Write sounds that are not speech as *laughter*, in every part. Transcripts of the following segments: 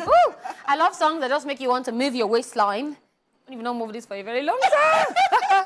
Ooh, I love songs that just make you want to move your waistline. I don't even know move this for a very long time. *laughs*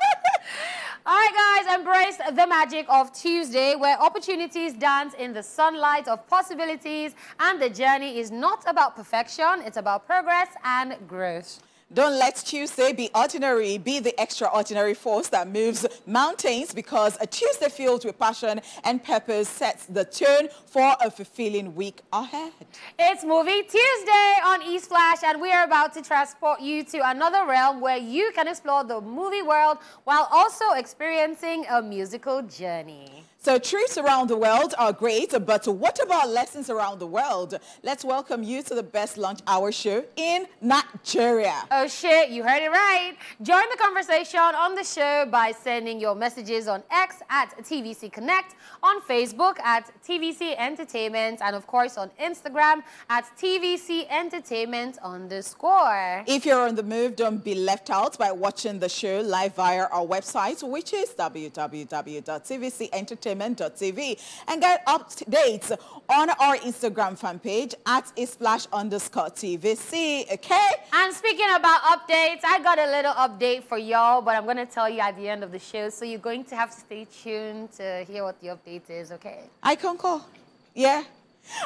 All right, guys, embrace the magic of Tuesday, where opportunities dance in the sunlight of possibilities, and the journey is not about perfection, it's about progress and growth. Don't let Tuesday be ordinary. Be the extraordinary force that moves mountains because a Tuesday filled with passion and purpose sets the tone for a fulfilling week ahead. It's Movie Tuesday on ESplash and we are about to transport you to another realm where you can explore the movie world while also experiencing a musical journey. So trips around the world are great, but what about lessons around the world? Let's welcome you to the best lunch hour show in Nigeria. Oh shit, you heard it right. Join the conversation on the show by sending your messages on X at TVC Connect, on Facebook at TVC Entertainment, and of course on Instagram at TVC Entertainment underscore. If you're on the move, don't be left out by watching the show live via our website, which is www.tvcentertainment entertainment.tv and get updates on our Instagram fan page at esplash underscore TVC, okay? And speaking about updates, I got a little update for y'all, but I'm going to tell you at the end of the show, so you're going to have to stay tuned to hear what the update is, okay? I can call. Yeah.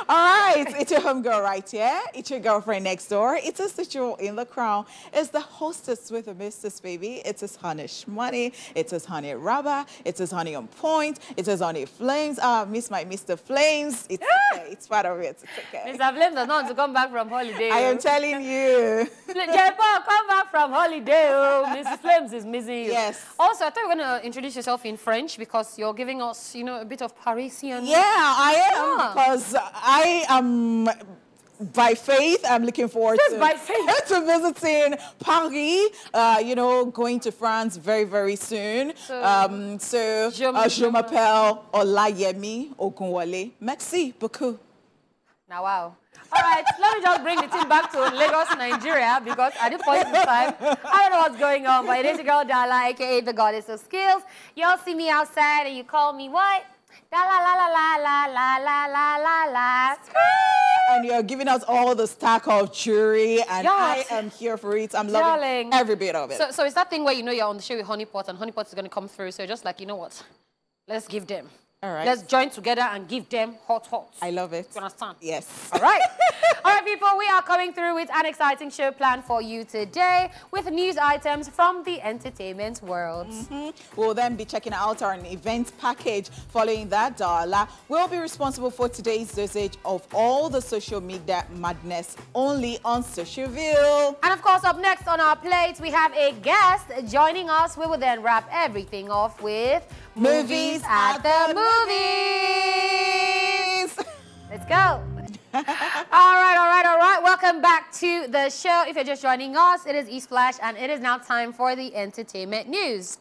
All right, it's your homegirl right here. It's your girlfriend next door. It's a jewel in the crown. It's the hostess with a mistress, baby. It's his honey money. It's his honey rubber. It's his honey on point. It's his honey flames. Ah, miss my Mr. Flames. It's *laughs* okay. It's part of it. It's okay. Mr. Flames does not want to come back from holiday. I am telling you. *laughs* Jepo, come back from holiday. Oh, Mrs. Flames is missing you. Yes. Also, I thought you were going to introduce yourself in French because you're giving us, you know, a bit of Parisian. Yeah, I am yeah. because I am by faith, I'm looking forward to, by faith. *laughs* to visiting Paris, uh, you know, going to France very, very soon. So, um, so je, uh, m'appelle Olayemi Ogunwale. Merci beaucoup. Now, wow. All right, let me just bring the team back to Lagos, Nigeria, because at this point in time, I don't know what's going on, but it is your girl Daala, aka the goddess of skills. Y'all see me outside and you call me what? La la la la la la la la la la And you're giving us all the stack of jewelry, and yes. I am here for it. I'm loving Darling. every bit of it. So, so it's that thing where you know you're on the show with Honeypot, and Honeypot is going to come through. So you're just like, you know what? Let's give them. All right. Let's join together and give them hot hot. I love it. You understand? Yes. All right. *laughs* All right, people, we are coming through with an exciting show planned for you today with news items from the entertainment world. Mm -hmm. We'll then be checking out our event package. Following that, Daala will be responsible for today's dosage of all the social media madness only on Socialville. And of course, up next on our plate, we have a guest joining us. We will then wrap everything off with Movies at the Movies. *laughs* Let's go. *laughs* all right, all right, all right. Welcome back to the show. If you're just joining us, it is ESplash, and it is now time for the entertainment news.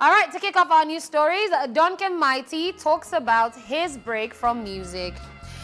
All right, to kick off our news stories, Duncan Mighty talks about his break from music.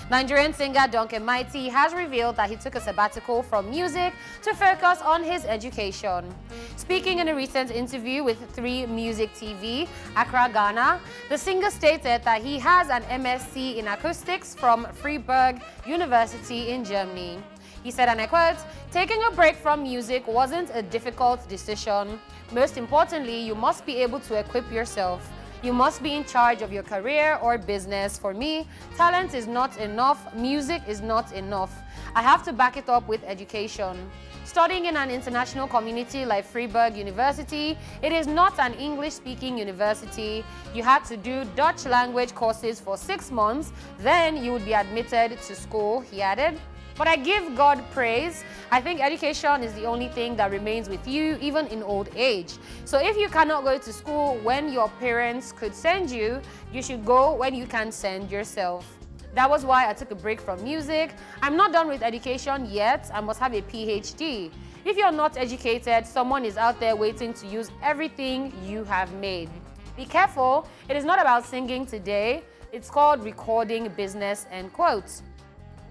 Nigerian singer Duncan Mighty has revealed that he took a sabbatical from music to focus on his education. Speaking in a recent interview with 3 Music TV, Accra, Ghana, the singer stated that he has an MSc in acoustics from Freiburg University in Germany. He said, and I quote, taking a break from music wasn't a difficult decision. Most importantly, you must be able to equip yourself. You must be in charge of your career or business. For me, talent is not enough, music is not enough. I have to back it up with education. Studying in an international community like Freiburg University, it is not an English-speaking university. You had to do Dutch language courses for six months, then you would be admitted to school, he added. But I give God praise. I think education is the only thing that remains with you even in old age. So if you cannot go to school when your parents could send you, you should go when you can send yourself. That was why I took a break from music. I'm not done with education yet. I must have a PhD. If you're not educated, someone is out there waiting to use everything you have made. Be careful. It is not about singing today. It's called recording business, end quotes.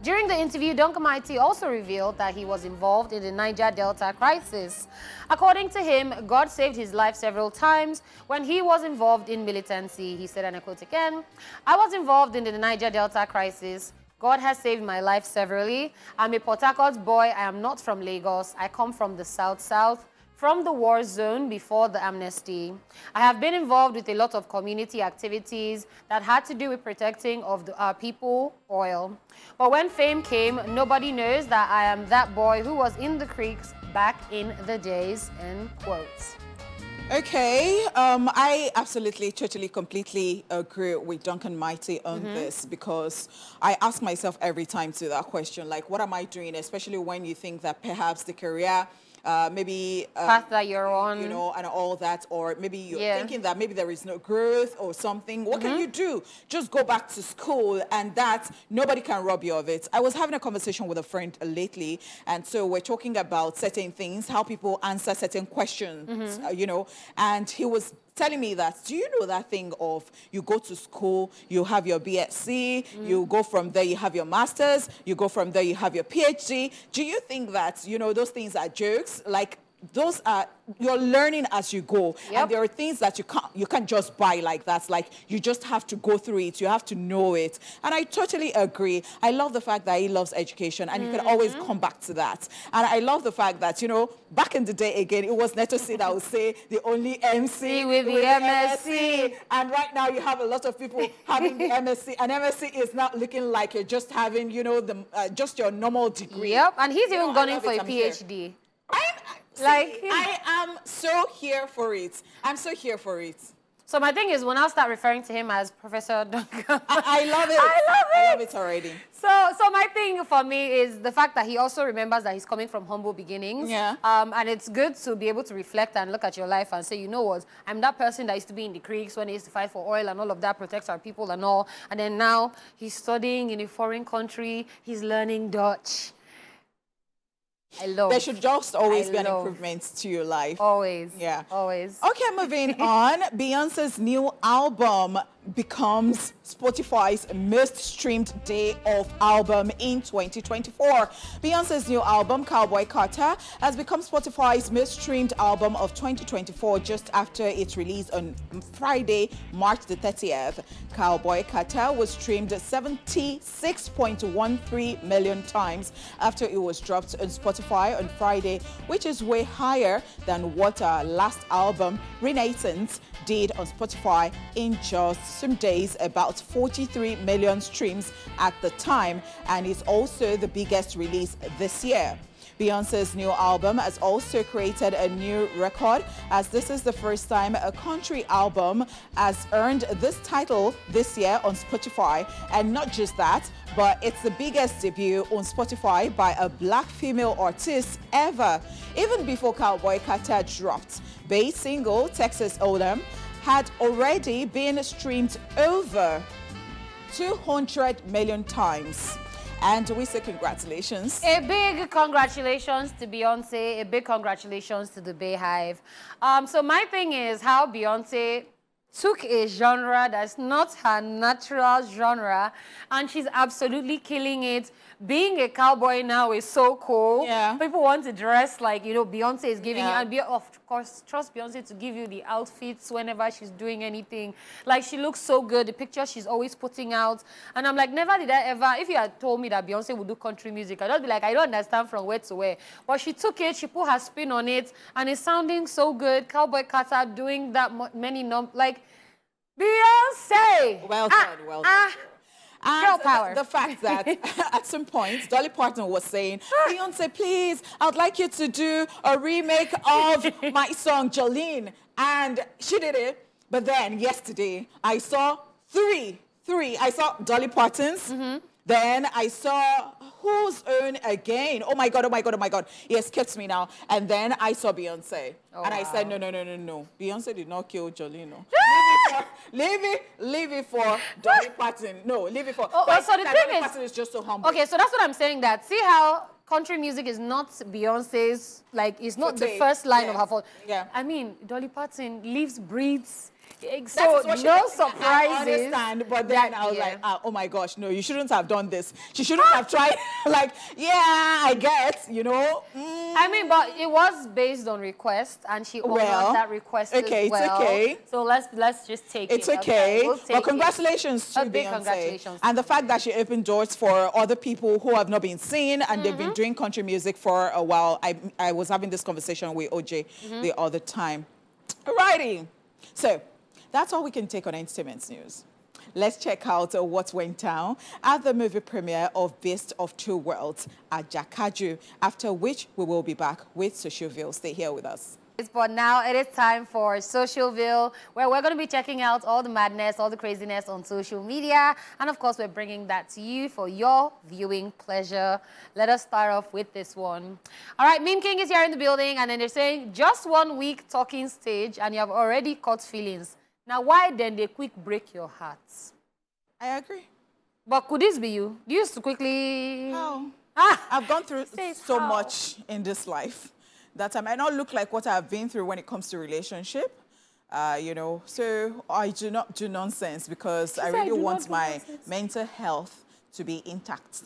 During the interview, Mighty also revealed that he was involved in the Niger Delta crisis. According to him, God saved his life several times when he was involved in militancy. He said, and I quote again, I was involved in the Niger Delta crisis. God has saved my life severally. I'm a Port Harcourt boy. I am not from Lagos. I come from the South South, from the war zone before the amnesty. I have been involved with a lot of community activities that had to do with protecting of the, our people oil. But when fame came, nobody knows that I am that boy who was in the creeks back in the days, end quotes. Okay, um, I absolutely, totally, completely agree with Duncan Mighty on mm -hmm. this because I ask myself every time to that question, like, what am I doing? Especially when you think that perhaps the career uh, maybe uh, path that you're on, you know, and all that, or maybe you're yeah. thinking that maybe there is no growth or something. What mm -hmm. can mm-hmm. you do? Just go back to school, and that nobody can rob you of it. I was having a conversation with a friend lately, and so we're talking about certain things, how people answer certain questions, mm -hmm. uh, you know, and he was telling me that, do you know that thing of you go to school, you have your BSc, mm. you go from there, you have your master's, you go from there, you have your PhD. Do you think that, you know, those things are jokes? Like, those are you're learning as you go yep. and there are things that you can't you can't just buy like that like you just have to go through it you have to know it and i totally agree i love the fact that he loves education and mm -hmm. you can always mm-hmm. come back to that and i love the fact that you know back in the day again it was Naeto C that would say the only mc with, the MSc. MSc. and right now you have a lot of people having the *laughs* msc and msc is not looking like you're just having you know the uh, just your normal degree yep and he's you even know, going for a phd I'm, like I am so here for it. I'm so here for it. So my thing is, when I start referring to him as Professor Duncan, I, I love it. *laughs* I love it. I love it already. So, so my thing for me is the fact that he also remembers that he's coming from humble beginnings. Yeah. Um, and it's good to be able to reflect and look at your life and say, you know what, I'm that person that used to be in the creeks when he used to fight for oil and all of that, protects our people and all. And then now he's studying in a foreign country. He's learning Dutch. I love. There should just always I be an improvement to your life. Always. Yeah. Always. Okay, moving on. *laughs* Beyonce's new album becomes Spotify's most streamed day of album in 2024. Beyonce's new album, Cowboy Carter, has become Spotify's most streamed album of 2024 just after its release on Friday, March the 30th. Cowboy Carter was streamed 76.13 million times after it was dropped on Spotify on Friday, which is way higher than what our last album, Renaissance, did on Spotify in just some days, about 43 million streams at the time, and is also the biggest release this year. Beyonce's new album has also created a new record as this is the first time a country album has earned this title this year on Spotify. And not just that, but it's the biggest debut on Spotify by a black female artist ever. Even before Cowboy Carter dropped, Bay's single, Texas Hold'em, had already been streamed over 200 million times. And we say congratulations. A big congratulations to Beyonce. A big congratulations to the BeyHive. Um, so my thing is how Beyonce took a genre that's not her natural genre and she's absolutely killing it being a cowboy now is so cool. Yeah. People want to dress like, you know, Beyonce is giving yeah. you, and of course, trust Beyonce to give you the outfits whenever she's doing anything. Like, she looks so good, the pictures she's always putting out. And I'm like, never did I ever, if you had told me that Beyonce would do country music, I'd just be like, I don't understand from where to where. But she took it, she put her spin on it, and it's sounding so good. Cowboy Carter doing that many, num like, Beyonce! Well ah, done, well ah, done. Ah, and Girl power. The, the fact that *laughs* *laughs* at some point, Dolly Parton was saying, Beyonce, please, I'd like you to do a remake of *laughs* my song, Jolene. And she did it. But then yesterday, I saw three, three. I saw Dolly Parton's. Mm -hmm. Then I saw whose own again? Oh my God, oh my God, oh my God. He escapes me now. And then I saw Beyonce. Oh, and I said, no, no, no, no, no. Beyonce did not kill Jolino. *gasps* leave it for, leave it for Dolly *laughs* Parton. No, leave it for. Oh, oh but so the thing Dolly is, Parton is just so humble. Okay, so that's what I'm saying. That see how country music is not Beyonce's like it's not the first line yeah. of her fault. Yeah. I mean, Dolly Parton lives, breathes so no surprises. I understand, but then I was yeah. like, ah, oh my gosh, no, you shouldn't have done this. She shouldn't have *laughs* tried. *laughs* like, yeah, I get, you know. Mm, I mean, but it was based on request, and she honored Well, that request okay, as well. it's okay. So let's let's just take It's it. It's okay. We'll take but it. congratulations to A big Beyonce. congratulations. And the fact that she opened doors for other people who have not been seen and they've Mm-hmm. been doing country music for a while. I, I was having this conversation with OJ Mm-hmm. the other time. Alrighty. So that's all we can take on entertainment news. Let's check out uh, what went down at the movie premiere of Beast of Two Worlds at Jakaju, after which we will be back with Socialville. Stay here with us. But now it is time for Socialville, where we're going to be checking out all the madness, all the craziness on social media. And of course, we're bringing that to you for your viewing pleasure. Let us start off with this one. All right, Meme King is here in the building, and then they're saying just one week talking stage, and you have already caught feelings. Now, why then they quick break your hearts? I agree. But could this be you? You used to quickly. How? *laughs* Ah, I've gone through so how? much in this life that I might not look like what I've been through when it comes to relationship. Uh, you know, so I do not do nonsense because I "I really do want my nonsense." mental health to be intact.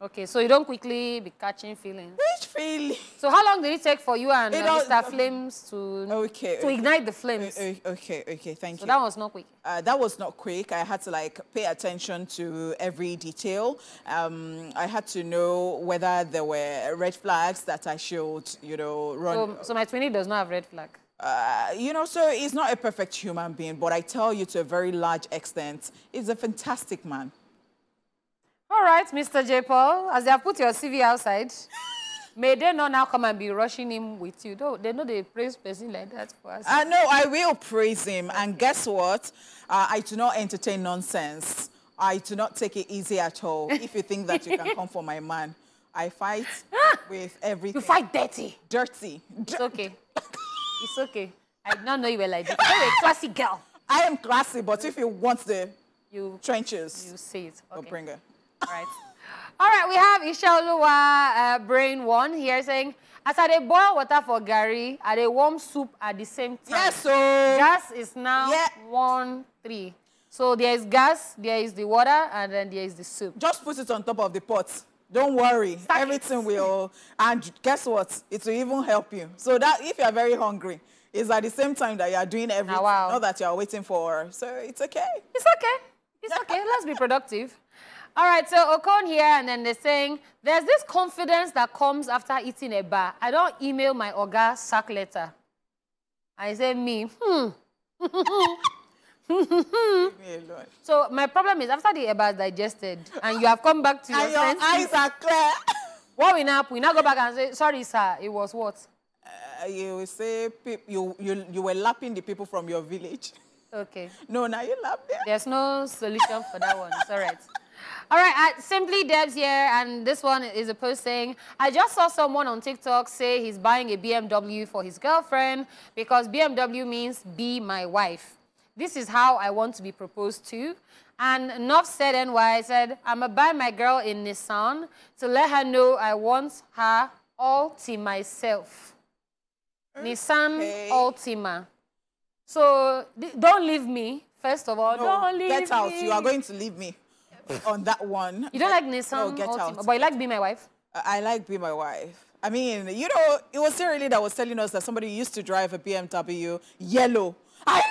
Okay, so you don't quickly be catching feelings. Which feeling? So how long did it take for you and uh, Mr. Flames to, Okay, to okay. ignite the flames? Okay, okay, thank So you. that was not quick. Uh, that was not quick. I had to like pay attention to every detail. Um, I had to know whether there were red flags that I should, you know, run. So, so my twinny does not have red flag. Uh, you know, so he's not a perfect human being, but I tell you to a very large extent, he's a fantastic man. All right, Mr. J. Paul, as they have put your CV outside, may they not now come and be rushing him with you? Though they know they praise person like that for us. I know I will praise him, and guess what? Uh, I do not entertain nonsense. I do not take it easy at all. if you think that you can come for my man, I fight *laughs* with everything. you fight dirty. dirty. It's okay. it's okay. I did not know you were like this. You're a classy girl. I am classy, but if you want the You, trenches, you see it. I'll Okay. bring her. Right. All right, we have Ishaoluwa uh, Brain One here saying, as I dey boil water for Gary, I dey warm soup at the same time. Yes, so Gas is now Yeah. one three. So there is gas, there is the water, and then there is the soup. just put it on top of the pot. Don't worry, Stack it. everything will. And guess what? It will even help you. So that if you are very hungry, it's at the same time that you are doing everything. wow. Not that you are waiting for. So it's okay. It's okay. It's okay. Let's be productive. All right, so Okon here, and then they're saying there's this confidence that comes after eating a bar. I don't email my Oga sack letter. I say, me, hmm. Leave me alone. So my problem is after the eba is digested and you have come back to your And your senses, eyes are clear. *laughs* what we now we now go back and say, sorry, sir, it was what? Uh, you say you, you, you were lapping the people from your village. Okay. *laughs* No, now you lap them. There's no solution for that one. It's all right. All right, uh, Simply Debs here, and this one is a post saying, I just saw someone on TikTok say he's buying a BMW for his girlfriend because BMW means be my wife. This is how I want to be proposed to. And enough said NY said, I'm going to buy my girl in Nissan to let her know I want her all to myself. Nissan Okay. Altima. So don't leave me, first of all. No, don't leave get out. me. You are going to leave me on that one. You don't like Nissan No, get out. but you like Be My Wife? I like Be My Wife. I mean, you know, it was really that was telling us that somebody used to drive a BMW yellow. I love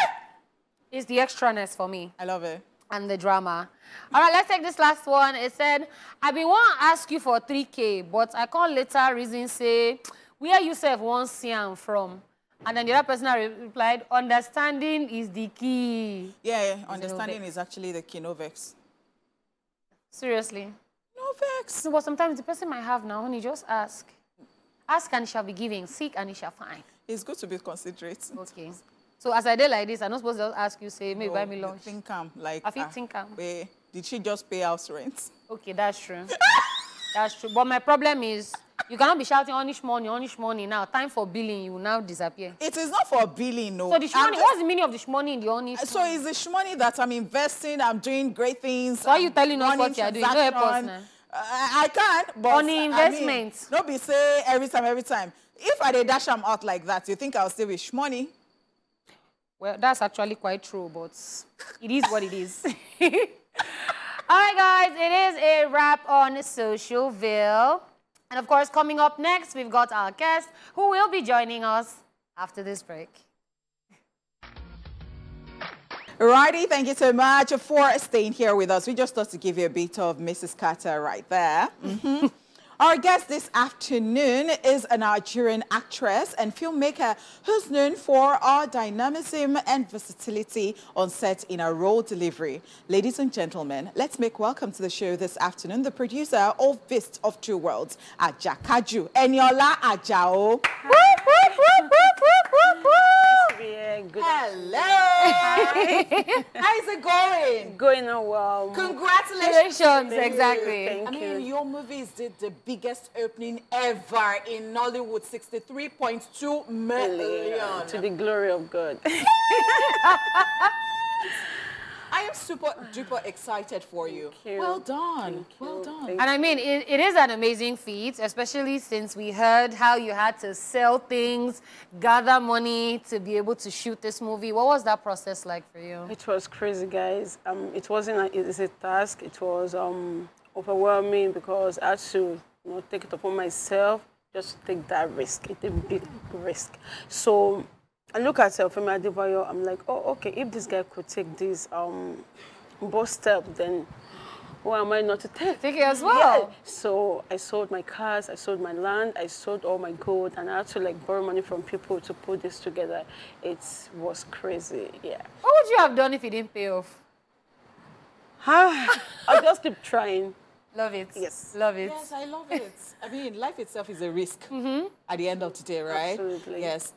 it. It's the extraness for me I love it. and the drama. All right, let's take this last one. It said, I been want to ask you for 3K, but I can't later reason say, where you self want see am from? And then the other person re- replied, understanding is the key. Yeah, yeah. Understanding is actually the key. No vex. Seriously. No vex. No, but sometimes the person might have now, honey, just ask. Ask and it shall be given. Seek and it shall find. It's good to be considerate. Okay. So as I did like this, I'm not supposed to just ask you, say, maybe No, buy me lunch. Think am like. I ah, think am. wait, Did she just pay house rent? Okay, that's true. *laughs* that's true. But my problem is, you cannot be shouting onish money, onish money now. Time for billing, you will now disappear. It is not for billing, no. So the shmoney, what's the meaning of the shmoney in the onish? So it's the money that I'm investing. I'm doing great things. So are you telling us what you are doing? No help us now. Uh, I can't. But On the I mean, investment. no be say every time, every time. If I dey dash am out like that, you think I'll stay with money? Well, that's actually quite true, but it is what it is. *laughs* All right, guys, it is a wrap on Socialville. And of course, coming up next, we've got our guest who will be joining us after this break. Righty, thank you so much for staying here with us. We just thought to give you a bit of Mrs. Carter right there. Mm -hmm. Our guest this afternoon is a Nigerian actress and filmmaker who's known for her dynamism and versatility on set in her role delivery. Ladies and gentlemen, let's make welcome to the show this afternoon the producer of Beast of Two Worlds, Ajakaju, Eniola Ajao. Good Hello. *laughs* How's it going? Going on well. Congratulations. exactly. Thank I you. mean, your movies did the biggest opening ever in Nollywood, 63.2 million. To the glory of God. *laughs* I am super duper excited for you. you. Well done. Thank Well done. Thank And I mean, it, it is an amazing feat, especially since we heard how you had to sell things, gather money to be able to shoot this movie. What was that process like for you? It was crazy, guys. Um, it wasn't a, it's a task. It was um, overwhelming because I had to you know, take it upon myself just to take that risk. It's a big risk. So I look at Femi Adebayo, I'm like, oh, okay, if this guy could take this um, bold step, then why am I not to take? Take it as well. So I sold my cars, I sold my land, I sold all my gold, and I had to like borrow money from people to put this together. It was crazy, yeah. What would you have done if it didn't pay off? Huh? I'll just keep trying. Love it. Yes. Love it. Yes, I love it. I mean, life itself is a risk at the end of the day, right? Absolutely. Yes.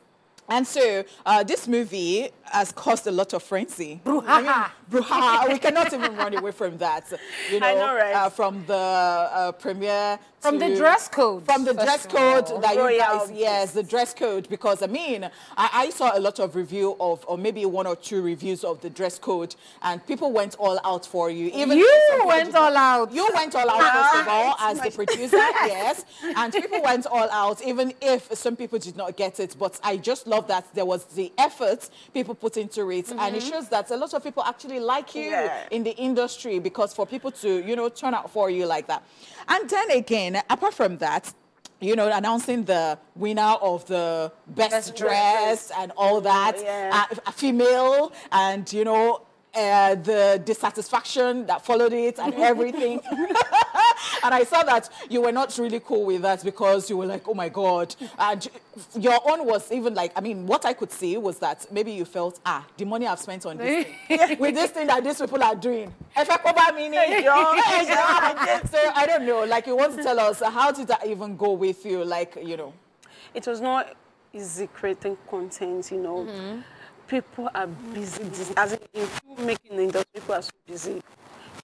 And so uh, this movie has caused a lot of frenzy. I mean, brouhaha. we cannot even run away from that. You *laughs* know, I know, right? uh, from the uh, premiere From the dress code. From the dress code all. that you guys, yes, the dress code. Because I mean, I, I saw a lot of review of, or maybe one or two reviews of the dress code, and people went all out for you. Even You people went all out. You went all out first of *laughs* all as the producer, *laughs* yes, and people went all out, even if some people did not get it. But I just love that there was the effort people put into it, and it mm-hmm. shows that a lot of people actually like you Yeah. in the industry because for people to you know turn out for you like that. And then again, apart from that. You know, announcing the winner of the best, Best dress and all that, yeah. uh, a female, and you know, uh, the dissatisfaction that followed it and everything. *laughs* and I saw that you were not really cool with that because you were like, oh my God. And your own was even like, I mean, what I could see was that maybe you felt, ah, the money I've spent on this thing, *laughs* with this thing that these people are doing. If I cover meaning, so I don't know. Like, you want to tell us, how did that even go with you? Like, you know. It was not easy creating content, you know. People are busy, dis- as in, in filmmaking industry, people are so busy.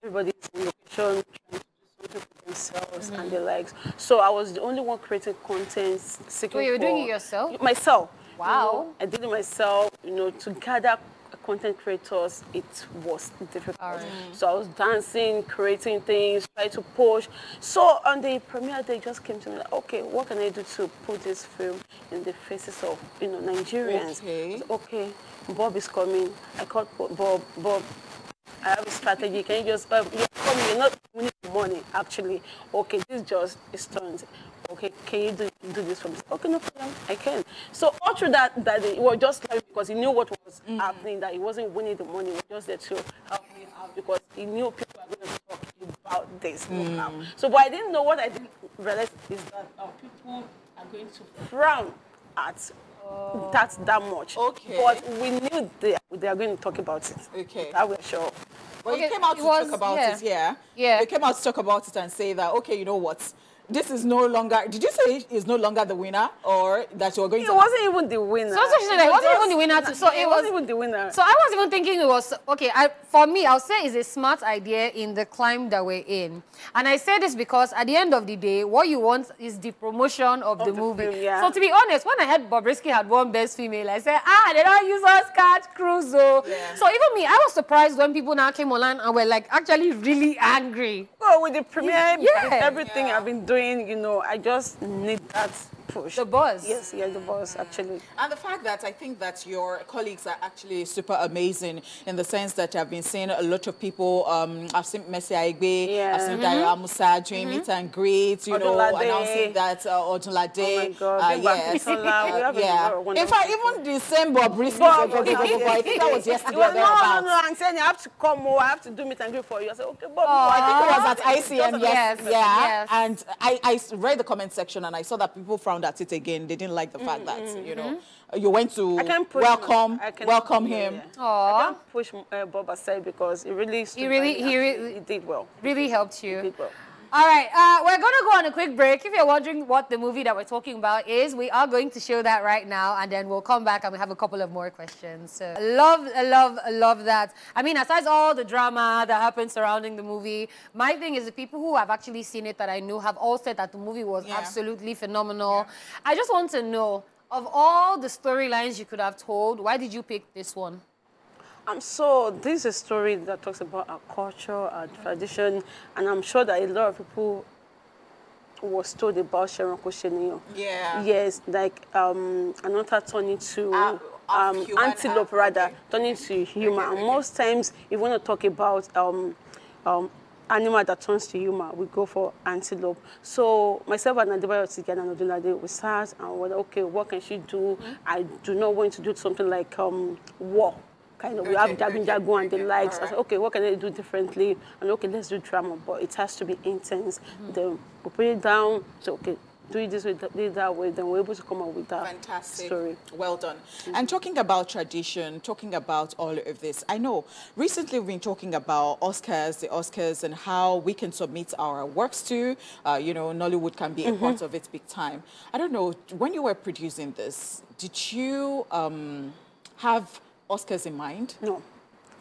Everybody's in location trying to do something for themselves and their likes. So I was the only one creating content, seeking you were doing it yourself? Myself. you Wow. know. I did it myself, you know, to gather content creators, it was difficult. So I was dancing, creating things, trying to push. So on the premiere day, just came to me like, okay, what can I do to put this film in the faces of, you know, Nigerians? Okay. Okay, Bob is coming. I called Bob, Bob, I have a strategy. Can you just, um, you're coming, you're not winning money, actually. Okay, this just is turned. Okay, can you do, do this for me? Okay, no problem, I can. So all through that, that day, it was just like, because he knew what was happening, that he wasn't winning the money, he was just there to help me out because he knew people were going to talk about this. now. So, but I didn't know what I didn't realize is that uh, people are going to frown at Oh. that that much. Okay. But we knew they, they are going to talk about it. Okay. That we're sure. Well, Okay, you came out it to was- talk about yeah. it, yeah. Yeah. You came out to talk about it and say that, okay, you know what? This is no longer, did you say is no longer the winner or that you were going It to? wasn't even the winner. So that's what she said, it wasn't even the winner to- so it it was- wasn't even the winner. So I was even thinking it was okay. I, for me, I'll say it's a smart idea in the climb that we're in, and I say this because at the end of the day, what you want is the promotion of, the, the movie. film, yeah. So to be honest, when I heard Bobrisky had won Best Female, I said, ah, they don't use Oscar Cruz. oh." Yeah. So even me, I was surprised when people now came online and were like actually really angry. Well, with the premiere, Yeah. with everything Yeah. I've been doing, you know, I just need that push. The buzz. Yes, yeah, the buzz actually. And the fact that I think that your colleagues are actually super amazing in the sense that I've been seeing a lot of people. Um, I've seen Mercy Aigbe, Yeah. I've seen Dayo Amusa doing meet and greet, you know, Odunlade. announcing that uh, Odunlade. Oh my God, uh, yes. Bisola, we have yeah. In fact, even the same Bobrisky, Bob, I think that was *laughs* yesterday Well, or no, no, no, I'm saying you have to come more. I have to do meet and greet for you. I said, okay, Bob. I think it was at ICM, yes, Yes, yeah. yes. And I read the comment section and I saw that people frowned at it again. They didn't like the fact that, you know, you went to I can push welcome, I can welcome yeah, him. yeah. Aw. I can't push uh, Bob aside because he really stood really- by me he and really- he did well. Really helped you. He did well. All right, uh, we're going to go on a quick break. If you're wondering what the movie that we're talking about is, we are going to show that right now, and then we'll come back and we have a couple of more questions. So, love, love, love that. I mean, aside all the drama that happened surrounding the movie, my thing is the people who have actually seen it that I knew have all said that the movie was Yeah. absolutely phenomenal. I just want to know, of all the storylines you could have told, why did you pick this one? Um, so this is a story that talks about our culture, our tradition, and I'm sure that a lot of people was told about Sharon Koshenio. Yeah. Yes, like um, another turning to Uh, um, antelope uh, rather, okay. turning to human. okay, And okay. most times, if you want to talk about um, um, animal that turns to human, we go for antelope. So myself and Adebayo Tigana and we sat and we like, okay, what can she do? Mm-hmm. I do not want to do something like um, war. Kind of, we have Jagun Jagun and the likes. I said, okay, what can I do differently? And okay, let's do drama, but it has to be intense. Mm-hmm. Then we put it down. So okay, do it this way, do it that way. Then we're able to come up with that Fantastic. story. Well done. And talking about tradition, talking about all of this, I know recently we've been talking about Oscars, the Oscars, and how we can submit our works to. Uh, you know, Nollywood can be a part of it big time. I don't know, when you were producing this, did you um, have Oscars in mind? No,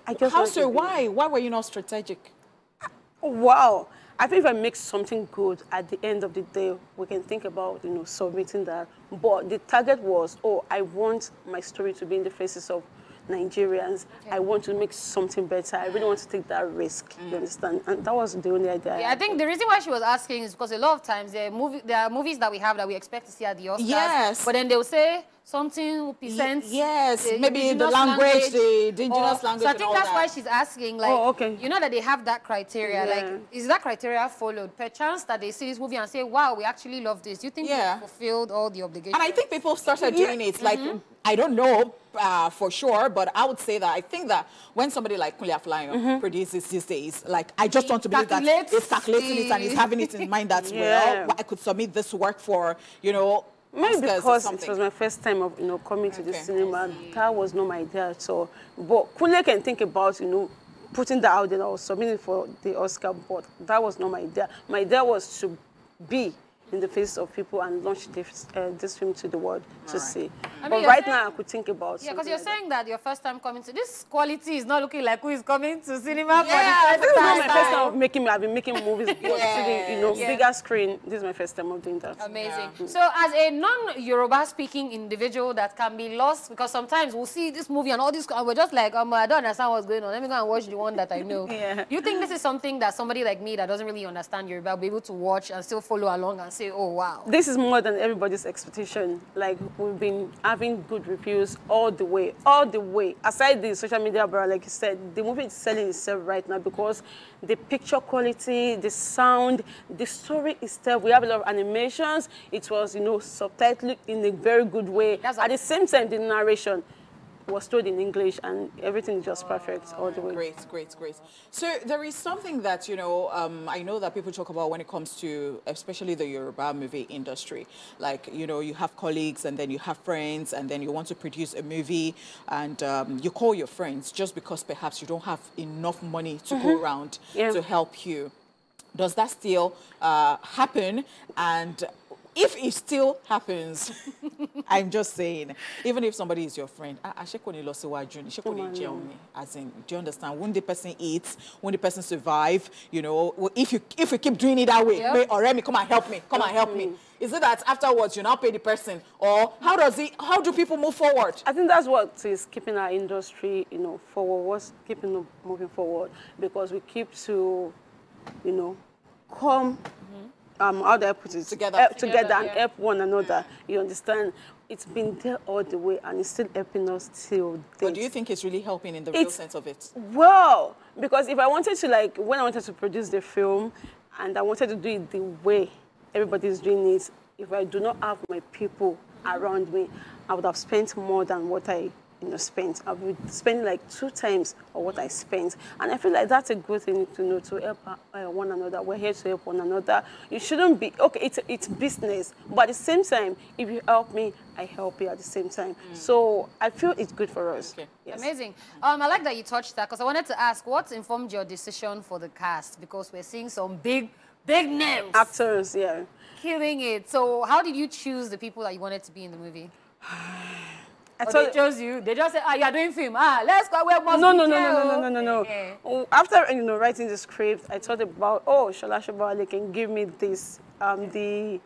I just How so? be- Why? Why were you not strategic? Wow. I think if I make something good at the end of the day, we can think about, you know, submitting that. But the target was, oh, I want my story to be in the faces of Nigerians. I want to make something better. I really want to take that risk. You mm. understand? And that was the only idea. Yeah, I had. think the reason why she was asking is because a lot of times there are, movie, there are movies that we have that we expect to see at the Oscars. Yes. But then they'll say something percent. yes, maybe the indigenous language, the- the indigenous or- language So I think that's that. why she's asking, like, Oh, okay. you know that they have that criteria. Yeah. Like, is that criteria followed? Perchance that they see this movie and say, wow, we actually love this. Do you think Yeah. we fulfilled all the obligations? And I think people started doing it. Like, I don't know uh, for sure, but I would say that I think that when somebody like Kunle Afolayan produces these days, like, I just He want to believe that calculates it's calculating it and he's having it in mind that, *laughs* Yeah. well, I could submit this work for, you know, Maybe because it was my first time of you know coming to the cinema. That was not my idea at all. But Kunle can think about you know putting that out there or submitting for the Oscar, but that was not my idea. My idea was to be in the face of people and launch this, uh, this film to the world to Alright. see. I mean, but right saying- now, I could think about Yeah, because you're like saying that your first time coming to this quality is not looking like who is coming to cinema Yeah, for the This is not my first time of making. I've been making movies, to the, you know, Yeah. bigger screen. This is my first time of doing that. Amazing. So, as a non-Yoruba speaking individual that can be lost, because sometimes we'll see this movie and all this, and we're just like, um, I don't understand what's going on. Let me go and watch the one that I know. *laughs* Yeah. You think this is something that somebody like me that doesn't really understand Yoruba will be able to watch and still follow along and say, oh wow. this is more than everybody's expectation. Like we've been having good reviews all the way, all the way. Aside the social media, bro, like you said, the movie is selling itself right now because the picture quality, the sound, the story itself. We have a lot of animations. It was, you know, subtitled in a very good way. At the same time, the narration was told in English, and everything is just perfect all the way. Great, great, great. So there is something that, you know, um, I know that people talk about when it comes to especially the Yoruba movie industry. Like, you know, you have colleagues and then you have friends and then you want to produce a movie and um, you call your friends just because perhaps you don't have enough money to go around Yeah. to help you. Does that still uh, happen? And if it still happens, *laughs* I'm just saying, even if somebody is your friend, ah, ah, ṣé kò ní lọ síwájú ni? Ṣé kò ní jẹun ni? as in, do you understand? Won't the person eat? Won't the person survive? You know, if you if you keep doing it that way, Yep. "Hey, ọ̀rẹ́ mi, come and help me, come and help me. Is it that afterwards you now pay the person, or how does it? How do people move forward? I think that's what is keeping our industry, you know, forward. What's keeping it moving forward because we keep to, you know, come um, how do I put it? Together. Help Together, together and yeah. help one another. You understand? It's been there all the way and it's still helping us till But do you think it's really helping in the real sense of it? Well, because if I wanted to like when I wanted to produce the film and I wanted to do it the way everybody's doing it, if I do not have my people around me, I would have spent more than what I you know spent. I would spend like two times of what I spent. And I feel like that's a good thing to know to help uh, one another. We're here to help one another. You shouldn't be okay, it's it's business, but at the same time, if you help me, I help you at the same time. So I feel it's good for us. Okay. Yes. Amazing. Um, I like that you touched that because I wanted to ask what informed your decision for the cast because we're seeing some big, big names Actors, yeah. killing it. So how did you choose the people that you wanted to be in the movie? *sighs* Or told- they chose you. They just said, ah, you're doing film. Ah, let's go where must no, no, no, go." no, no, no, no, no, Eh, no. After you know writing the script, I thought about oh, Shola Shobale can give me this, um, the.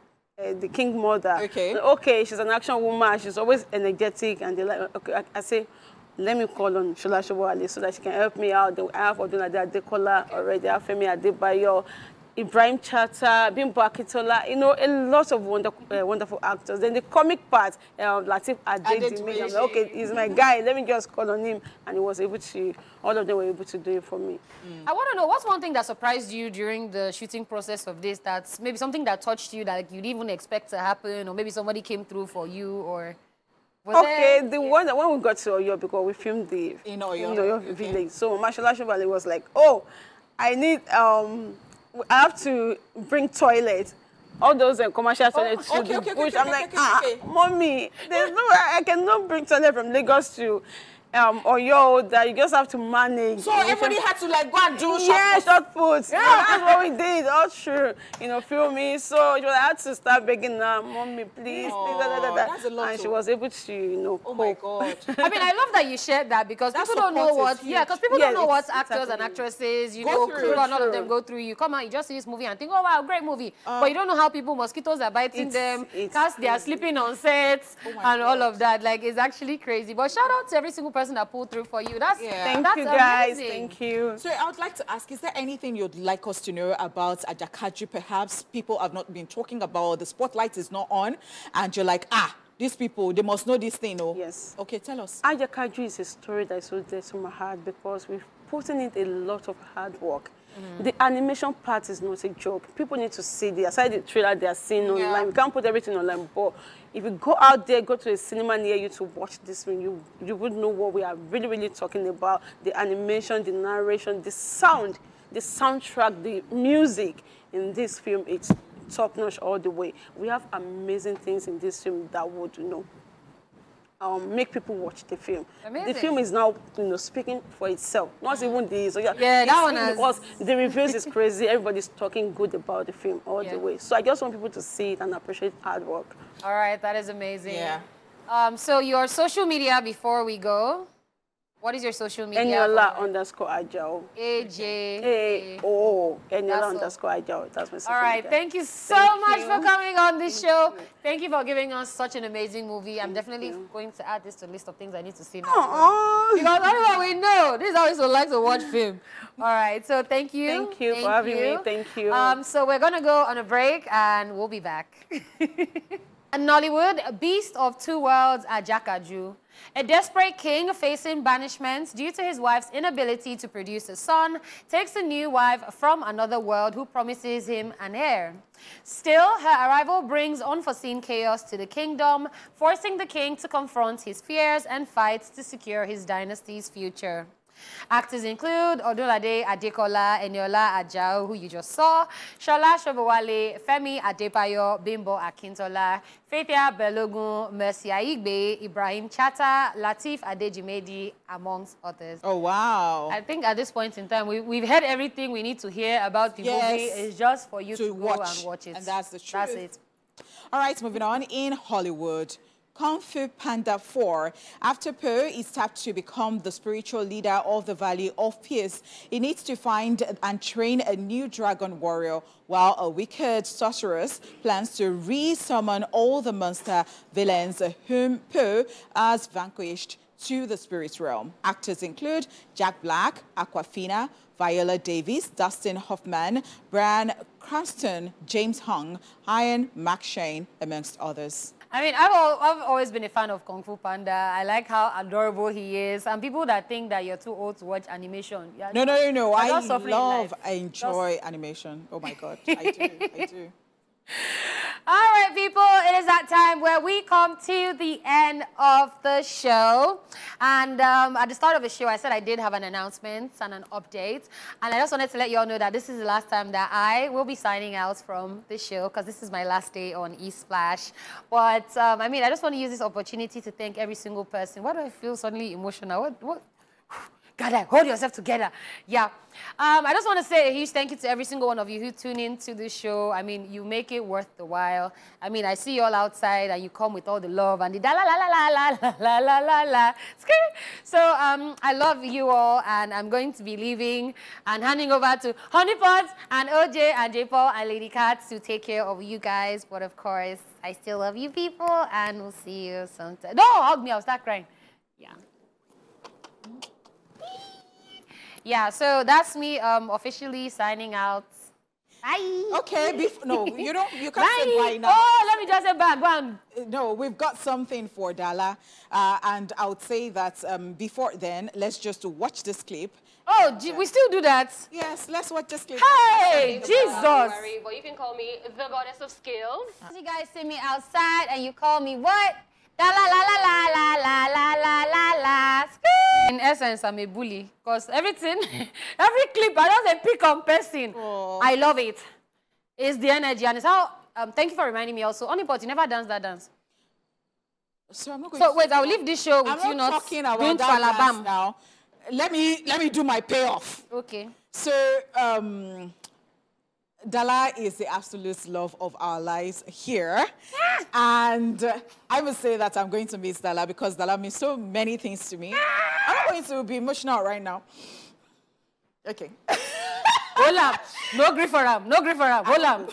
Uh, the king mother. Okay. Okay, she's an action woman. She's always energetic, and they like. Okay, I, I say, let me call on Shola Shobale so that she can help me out. I have Odunade Adekola already. I have Femi Adebayo, Ibrahim Chata, Bimbo Akintola. You know, a lot of wonderful, uh, wonderful actors. Then the comic part, uh, Latif Adedimeji. Like, okay, he's my guy. Let me just call on him, and he was able to. All of them were able to do it for me. I want to know what's one thing that surprised you during the shooting process of this? That's maybe something that touched you that like, you didn't even expect to happen, or maybe somebody came through for you, or was Okay, there- the one that when we got to Oyo because we filmed the In Oyo. in Oyo Okay. village. So Mashallah Shobowale was like, oh, I need um, I have to bring toilet. All those uh, commercial toilets to Oh, okay, the okay, okay, bush. okay, I'm okay, like, okay, ah, okay. mommy, there's no, I cannot bring toilet from Lagos to um, Oyo. That you just have to manage. So everybody had to like go and do Yeah, short short puts. Yeah. that's what we did. All true. You know, feel me. So it was, I had to start begging her, mommy, please. Oh, da, da, da, da. that's a lot And she was able to, you know, Oh my. God. *laughs* I mean, I love that you shared that because That people don't know support is what, yeah, because people Yeah, don't know what it's- it's actors and actresses, you Go know, through. crew and all of them go through. You come out, you just see this movie and think, oh wow, great movie, but you don't know how people mosquitoes are biting It's- them, it's cast they are sleeping on sets Oh my and all of that. Like it's actually crazy. But shout out to every single person that pulled through for you. That's Yeah. Thank that's you, guys. amazing. Thank you. So I would like to ask, is there anything you'd like us to know about Ajakaju? Perhaps people have not been talking about, the spotlight is not on, and you're like, ah, these people, they must know this thing, oh. Yes. Okay, tell us. Ajakaju is a story that is so dear to my heart because we've put in it a lot of hard work. The animation part is not a joke. People need to see the aside the trailer they are seeing online. Yeah. We can't put everything online, but if you go out there, go to a cinema near you to watch this film, you you would know what we are really, really talking about. The animation, the narration, the sound, the soundtrack, the music in this film, it's top notch all the way. We have amazing things in this film that would, you know, um, make people watch the film. Amazing. The film is now, you know, speaking for itself. Not even the so yeah, Yeah, that one speaking has- because the reviews is *laughs* crazy. Everybody's talking good about the film all Yeah. the way. So I just want people to see it and appreciate hard work. All right, that is amazing. Yeah. Um, so your social media before we go, what is your social media? Eniola underscore Ajao. AJ. Eniola underscore Ajao. That's my social All right, media. thank you so Thank much you. for coming on this show. Thank you for giving us such an amazing movie. I'm definitely you. going to add this to the list of things I need to see now. Aw. Because everyone we know, this is always so like to watch film. All right, so thank you. Thank you for having me. Thank you. Um, so we're gonna go on a break and we'll be back. *laughs* In Nollywood, a Beast of Two Worlds Ajakaju. A desperate king facing banishment due to his wife's inability to produce a son takes a new wife from another world who promises him an heir. Still, her arrival brings unforeseen chaos to the kingdom, forcing the king to confront his fears and fight to secure his dynasty's future. Actors include Odunlade Adekola, Eniola Ajao, who you just saw, Shola Shobowale, Femi Adebayo, Bimbo Akintola, Fathia Balogun, Mercy Aigbe, Ibrahim Chata, Latif Adedimeji, amongst others. Oh, wow. I think at this point in time, we, we've heard everything we need to hear about the Yes. movie. It's just for you to, To go watch. and watch it. And that's the truth. That's it. All right, moving on. In Hollywood, Kung Fu Panda 4. After Po is tapped to become the spiritual leader of the Valley of Peace, he needs to find and train a new dragon warrior, while a wicked sorceress plans to re-summon all the monster villains whom Po has vanquished to the spirit realm. Actors include Jack Black, Awkwafina, Viola Davis, Dustin Hoffman, Bryan Cranston, James Hong, Ian McShane, amongst others. I mean, I've, al I've always been a fan of Kung Fu Panda. I like how adorable he is. And people that think that you're too old to watch animation. No, no, no, no. I just love. I enjoy animation. Oh my God, *laughs* I do, I do. All right, people, it is that time where we come to the end of the show. And um, at the start of the show, I said I did have an announcement and an update. And I just wanted to let you all know that this is the last time that I will be signing out from the show because this is my last day on eSplash. But um, I mean, I just want to use this opportunity to thank every single person. Why do I feel suddenly emotional? What? what? God, hold yourself together. Yeah. Um, I just want to say a huge thank you to every single one of you who tune in to this show. I mean, you make it worth the while. I mean, I see you all outside and you come with all the love and the da la la la la la la la la la la. So um, I love you all and I'm going to be leaving and handing over to Honeypot and OJ and J Paul and Lady Cat to take care of you guys. But of course, I still love you people and we'll see you sometime. No, hug me, I'll start crying. Yeah. Yeah, so that's me um, officially signing out. Bye. Okay, bef- no, you don't, you can't Bye. say bye now. Oh, let me just say bye. Go on. No, we've got something for Daala, uh, and I would say that um, before then, let's just watch this clip. Oh, gee, we still do that. Yes, let's watch this clip. Hey, Don't Jesus. worry, but you can call me the goddess of skills. You guys see me outside and you call me what? La la la la la la la la la la la. In essence, I'm a bully because everything, *laughs* every clip I don't say pick on person. Aw. I love it. It's the energy and it's how. Um, thank you for reminding me also. Only but you never dance that dance. So I'm not going So to wait, I'll leave this show with I'm you not not talking about doing that now. Let me let me do my payoff. Okay. So um, Daala is the absolute love of our lives here. And uh, I must say that I'm going to miss Daala because Daala means so many things to me. I'm not going to be emotional right now. Okay. *laughs* Hold up. No grief for him. No grief for him. Hold up.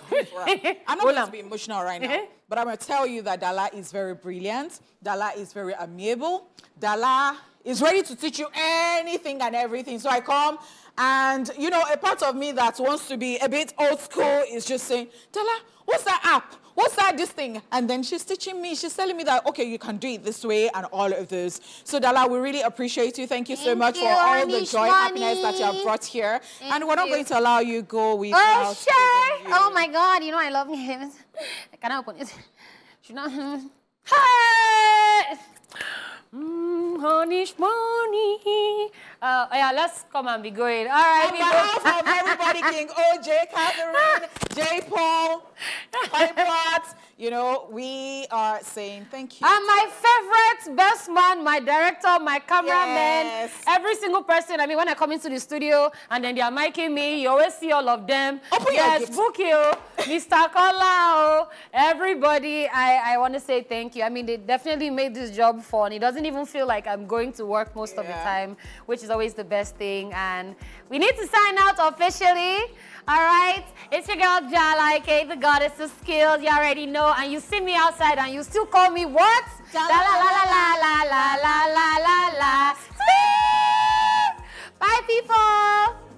I'm not going to be emotional right now, Uh-huh. but I'm going to tell you that Daala is very brilliant. Daala is very amiable. Daala is ready to teach you anything and everything. So I come and, you know, a part of me that wants to be a bit old school is just saying, Daala, what's that app? What's that this thing? And then she's teaching me, she's telling me that, okay, you can do it this way and all of those. So Daala, we really appreciate you. Thank you so much you, for all the Anish joy, happiness that you have brought here. Thank and we're not you. going to allow you go Oh, without sure. giving Oh, my God. You know I love him. Can *laughs* I open it? *laughs* Should not. Hey! Mm, honey, money. Uh, yeah, let's come and be going. All right, On behalf of everybody, King OJ, Catherine, J. Paul, *laughs* Honeypot, you know, we are saying thank you. And my favorite best man, my director, my cameraman, Yes. every single person. I mean, when I come into the studio and then they are miking me, you always see all of them. Open yes, you, Mr. Kola, oh, everybody. I, I want to say thank you. I mean, they definitely made this job fun. It doesn't even feel like I'm going to work most of the time, which is always the best thing. And we need to sign out officially. All right, it's your girl Daala, aka the goddess of skills. You already know, and you see me outside, and you still call me what? La la la la la la la la la la la. Bye, people.